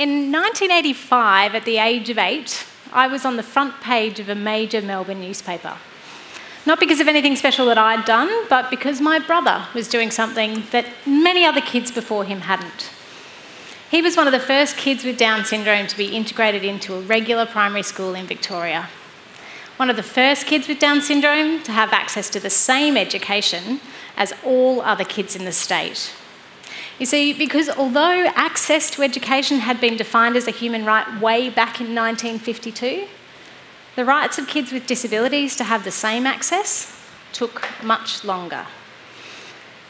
In 1985, at the age of eight, I was on the front page of a major Melbourne newspaper. Not because of anything special that I'd done, but because my brother was doing something that many other kids before him hadn't. He was one of the first kids with Down syndrome to be integrated into a regular primary school in Victoria. One of the first kids with Down syndrome to have access to the same education as all other kids in the state. You see, because although access to education had been defined as a human right way back in 1952, the rights of kids with disabilities to have the same access took much longer.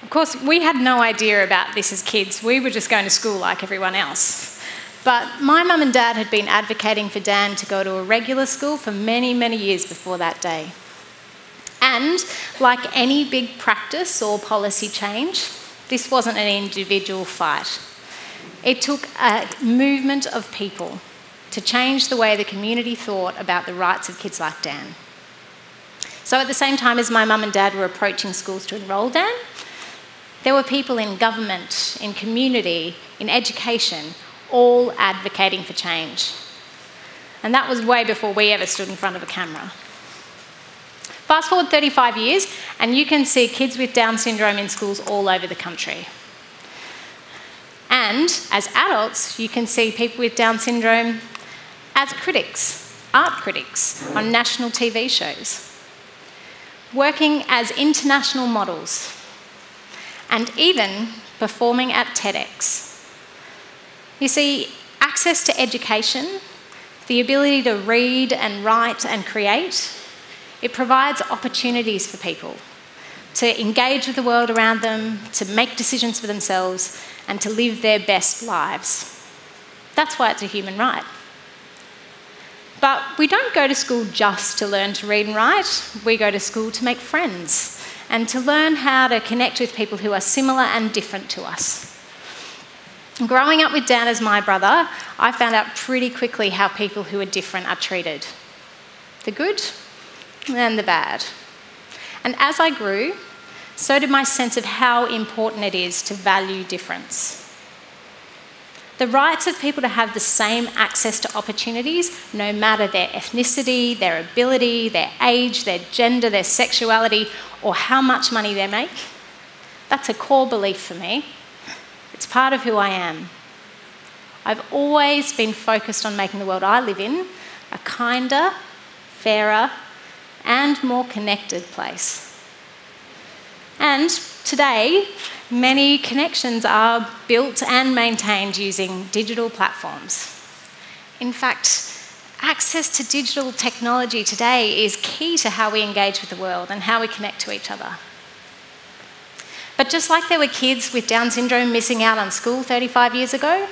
Of course, we had no idea about this as kids. We were just going to school like everyone else. But my mum and dad had been advocating for Dan to go to a regular school for many, many years before that day. And like any big practice or policy change, this wasn't an individual fight. It took a movement of people to change the way the community thought about the rights of kids like Dan. So, at the same time as my mum and dad were approaching schools to enrol Dan, there were people in government, in community, in education, all advocating for change. And that was way before we ever stood in front of a camera. Fast forward 35 years, and you can see kids with Down syndrome in schools all over the country. And as adults, you can see people with Down syndrome as critics, art critics, on national TV shows, working as international models and even performing at TEDx. You see, access to education, the ability to read and write and create, it provides opportunities for people to engage with the world around them, to make decisions for themselves, and to live their best lives. That's why it's a human right. But we don't go to school just to learn to read and write, we go to school to make friends and to learn how to connect with people who are similar and different to us. Growing up with Dan as my brother, I found out pretty quickly how people who are different are treated the good and the bad. And as I grew, so did my sense of how important it is to value difference. The rights of people to have the same access to opportunities, no matter their ethnicity, their ability, their age, their gender, their sexuality, or how much money they make. That's a core belief for me. It's part of who I am. I've always been focused on making the world I live in a kinder, fairer, and more connected place. And today, many connections are built and maintained using digital platforms. In fact, access to digital technology today is key to how we engage with the world and how we connect to each other. But just like there were kids with Down syndrome missing out on school 35 years ago,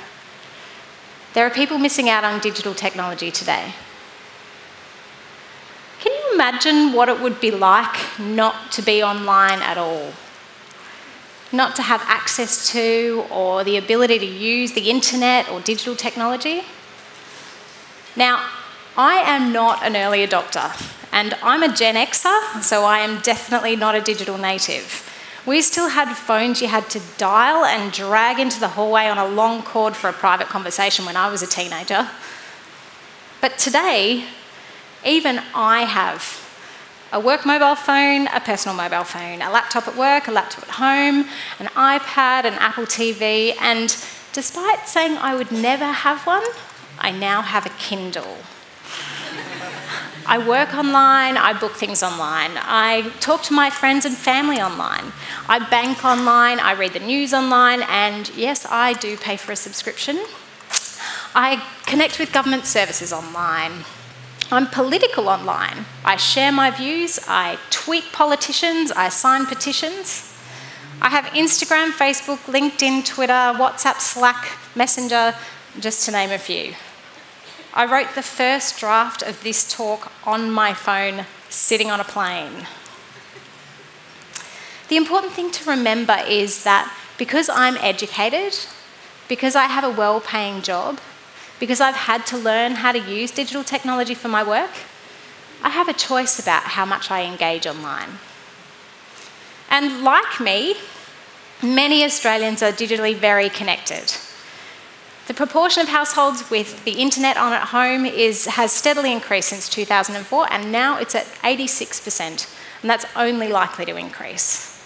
there are people missing out on digital technology today. Imagine what it would be like not to be online at all? Not to have access to or the ability to use the internet or digital technology? Now, I am not an early adopter, and I'm a Gen Xer, so I am definitely not a digital native. We still had phones you had to dial and drag into the hallway on a long cord for a private conversation when I was a teenager. But today, even I have a work mobile phone, a personal mobile phone, a laptop at work, a laptop at home, an iPad, an Apple TV, and despite saying I would never have one, I now have a Kindle. I work online, I book things online, I talk to my friends and family online, I bank online, I read the news online, and yes, I do pay for a subscription. I connect with government services online. I'm political online. I share my views, I tweet politicians, I sign petitions. I have Instagram, Facebook, LinkedIn, Twitter, WhatsApp, Slack, Messenger, just to name a few. I wrote the first draft of this talk on my phone sitting on a plane. The important thing to remember is that because I'm educated, because I have a well paying job, because I've had to learn how to use digital technology for my work, I have a choice about how much I engage online. And like me, many Australians are digitally very connected. The proportion of households with the internet on at home is, has steadily increased since 2004, and now it's at 86%, and that's only likely to increase.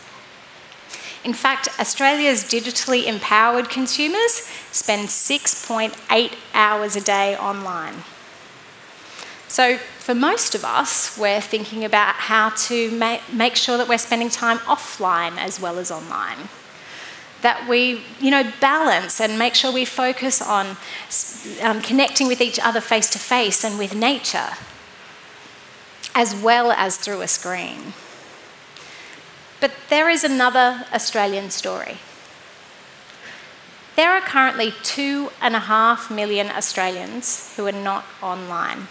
In fact, Australia's digitally empowered consumers spend 6.8 hours a day online. So, for most of us, we're thinking about how to ma make sure that we're spending time offline as well as online. That we, you know, balance and make sure we focus on um, connecting with each other face to face and with nature, as well as through a screen. But there is another Australian story. There are currently two and a half million Australians who are not online.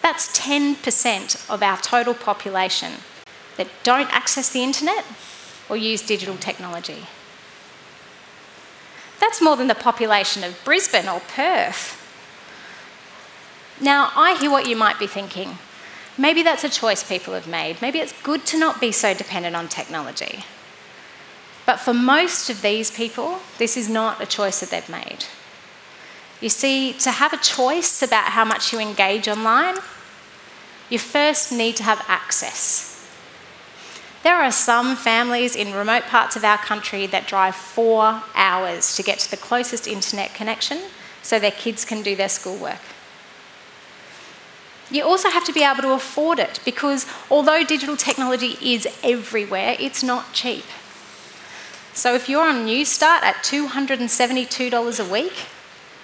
That's 10% of our total population that don't access the internet or use digital technology. That's more than the population of Brisbane or Perth. Now, I hear what you might be thinking. Maybe that's a choice people have made. Maybe it's good to not be so dependent on technology. But for most of these people, this is not a choice that they've made. You see, to have a choice about how much you engage online, you first need to have access. There are some families in remote parts of our country that drive four hours to get to the closest internet connection so their kids can do their schoolwork. You also have to be able to afford it because although digital technology is everywhere, it's not cheap. So if you're on Newstart at $272 a week,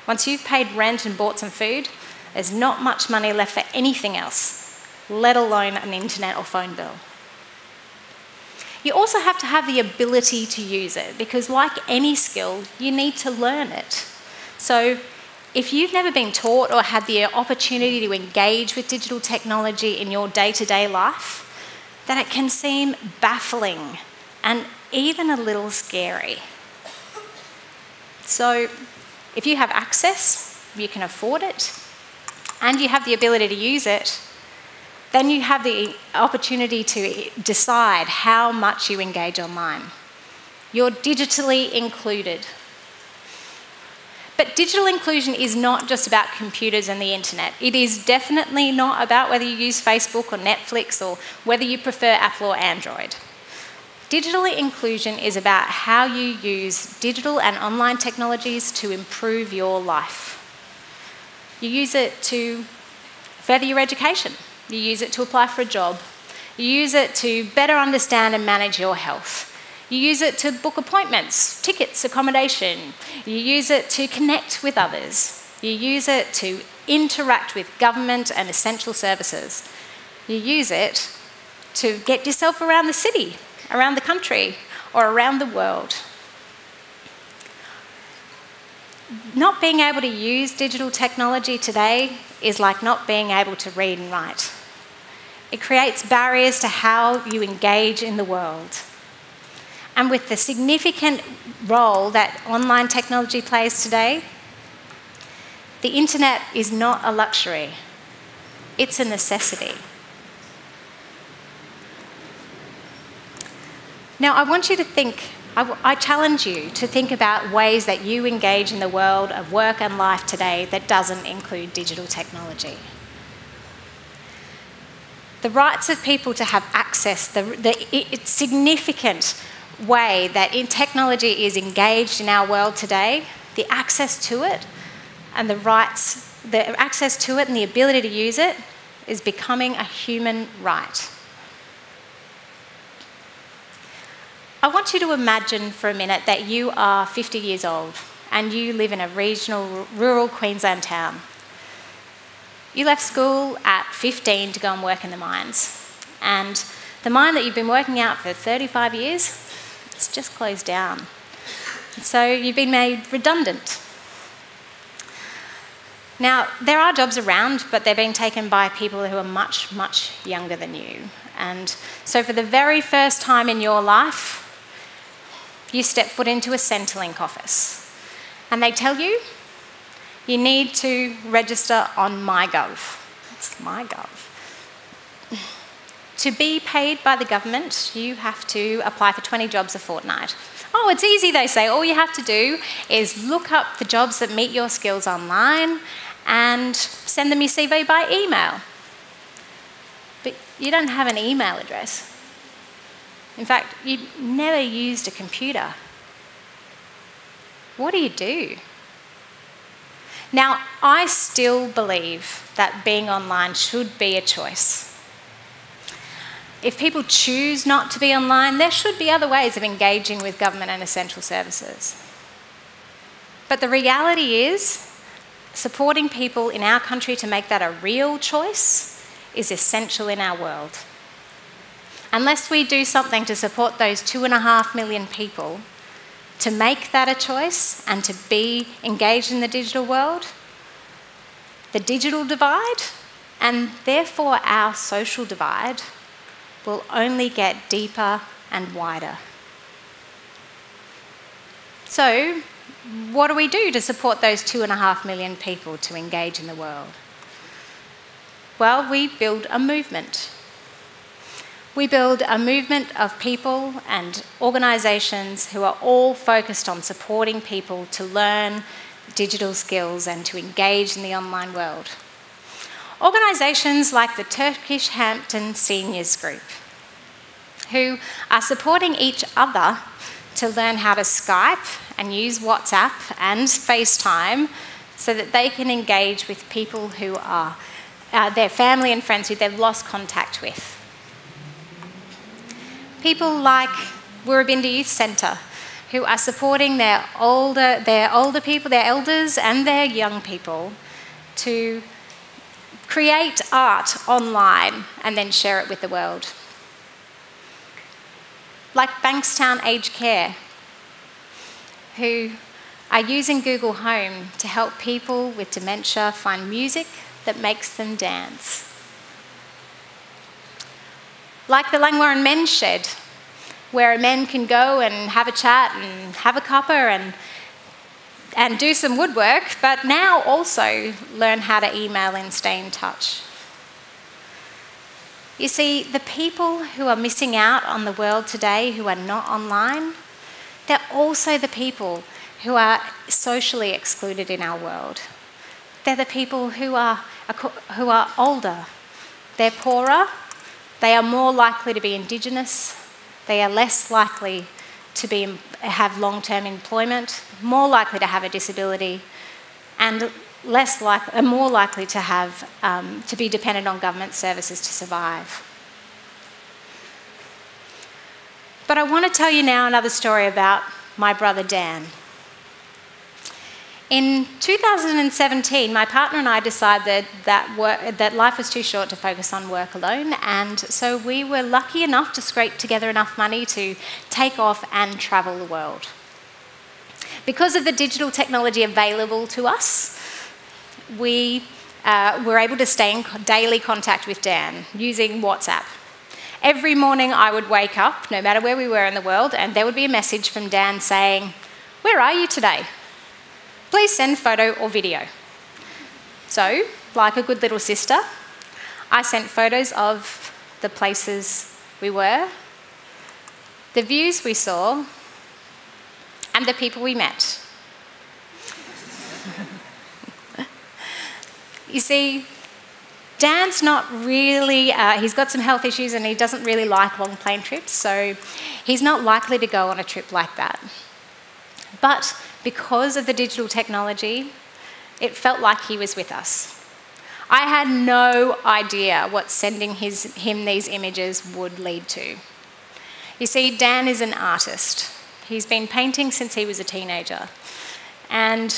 once you've paid rent and bought some food, there's not much money left for anything else, let alone an internet or phone bill. You also have to have the ability to use it because, like any skill, you need to learn it. So if you've never been taught or had the opportunity to engage with digital technology in your day to day life, then it can seem baffling and even a little scary. So, if you have access, you can afford it, and you have the ability to use it, then you have the opportunity to decide how much you engage online. You're digitally included. But digital inclusion is not just about computers and the internet. It is definitely not about whether you use Facebook or Netflix or whether you prefer Apple or Android. Digital inclusion is about how you use digital and online technologies to improve your life. You use it to further your education. You use it to apply for a job. You use it to better understand and manage your health. You use it to book appointments, tickets, accommodation. You use it to connect with others. You use it to interact with government and essential services. You use it to get yourself around the city, around the country, or around the world. Not being able to use digital technology today is like not being able to read and write. It creates barriers to how you engage in the world. And with the significant role that online technology plays today, the internet is not a luxury, it's a necessity. Now, I want you to think, I, I, challenge you to think about ways that you engage in the world of work and life today that doesn't include digital technology. The rights of people to have access, the, the it's significant way that in technology is engaged in our world today, the access to it and the rights, the access to it and the ability to use it is becoming a human right. I want you to imagine for a minute that you are 50 years old and you live in a regional, rural Queensland town. You left school at 15 to go and work in the mines. And the mine that you've been working out for 35 years it's just closed down. So you've been made redundant. Now, there are jobs around, but they're being taken by people who are much, much younger than you. And so, for the very first time in your life, you step foot into a Centrelink office. And they tell you you need to register on MyGov. It's MyGov. To be paid by the government, you have to apply for 20 jobs a fortnight. Oh, it's easy, they say. All you have to do is look up the jobs that meet your skills online and send them your CV by email. But you don't have an email address. In fact, you've never used a computer. What do you do? Now, I still believe that being online should be a choice. If people choose not to be online, there should be other ways of engaging with government and essential services. But the reality is, supporting people in our country to make that a real choice is essential in our world. Unless we do something to support those two and a half million people to make that a choice and to be engaged in the digital world, the digital divide and therefore our social divide will only get deeper and wider. So, what do we do to support those two and a half million people to engage in the world? Well, we build a movement. We build a movement of people and organisations who are all focused on supporting people to learn digital skills and to engage in the online world. Organisations like the Turkish Hampton Seniors Group, who are supporting each other to learn how to Skype and use WhatsApp and FaceTime so that they can engage with people who are uh, their family and friends who they've lost contact with. People like Woorabinda Youth Centre, who are supporting their older, their older people, their elders, and their young people to create art online and then share it with the world. Like Bankstown Aged Care, who are using Google Home to help people with dementia find music that makes them dance. Like the Langwarrin Men's Shed, where men can go and have a chat and have a cuppa and, and do some woodwork, but now also learn how to email and stay in touch. You see, the people who are missing out on the world today who are not online, they're also the people who are socially excluded in our world. They're the people who are, who are older, they're poorer, they are more likely to be Indigenous, they are less likely to be, have long term employment, more likely to have a disability, and less like, are more likely to, have, um, to be dependent on government services to survive. But I want to tell you now another story about my brother Dan. In 2017, my partner and I decided that, work, that life was too short to focus on work alone, and so we were lucky enough to scrape together enough money to take off and travel the world. Because of the digital technology available to us, we uh, were able to stay in daily contact with Dan using WhatsApp. Every morning I would wake up, no matter where we were in the world, and there would be a message from Dan saying, Where are you today? Please send photo or video. So, like a good little sister, I sent photos of the places we were, the views we saw, and the people we met. you see, Dan's not really, uh, he's got some health issues and he doesn't really like long plane trips, so he's not likely to go on a trip like that. But because of the digital technology, it felt like he was with us. I had no idea what sending his, him these images would lead to. You see, Dan is an artist. He's been painting since he was a teenager. And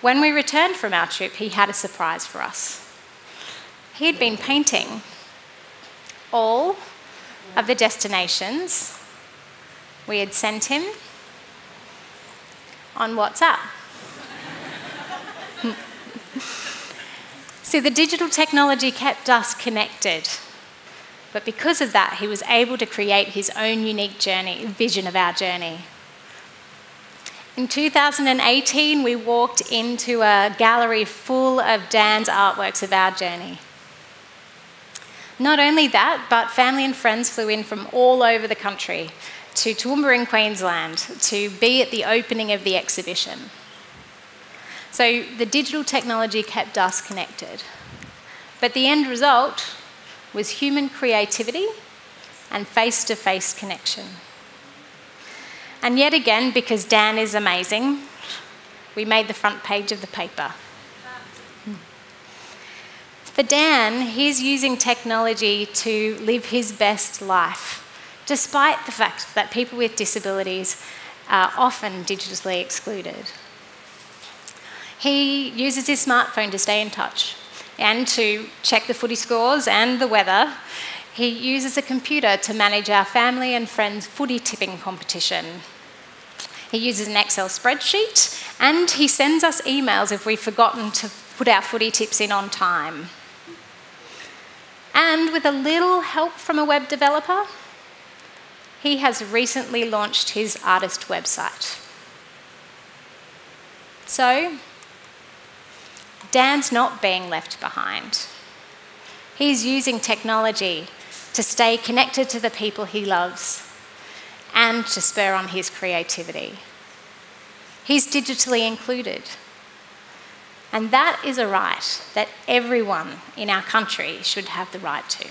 when we returned from our trip, he had a surprise for us. He had been painting all of the destinations we had sent him on WhatsApp. See, the digital technology kept us connected. But because of that, he was able to create his own unique journey, vision of our journey. In 2018, we walked into a gallery full of Dan's artworks of our journey. Not only that, but family and friends flew in from all over the country to Toowoomba in Queensland to be at the opening of the exhibition. So the digital technology kept us connected. But the end result was human creativity and face to face connection. And yet again, because Dan is amazing, we made the front page of the paper. For Dan, he's using technology to live his best life, despite the fact that people with disabilities are often digitally excluded. He uses his smartphone to stay in touch and to check the footy scores and the weather. He uses a computer to manage our family and friends' footy tipping competition. He uses an Excel spreadsheet and he sends us emails if we've forgotten to put our footy tips in on time. And with a little help from a web developer, he has recently launched his artist website. So, Dan's not being left behind. He's using technology to stay connected to the people he loves and to spur on his creativity. He's digitally included. And that is a right that everyone in our country should have the right to.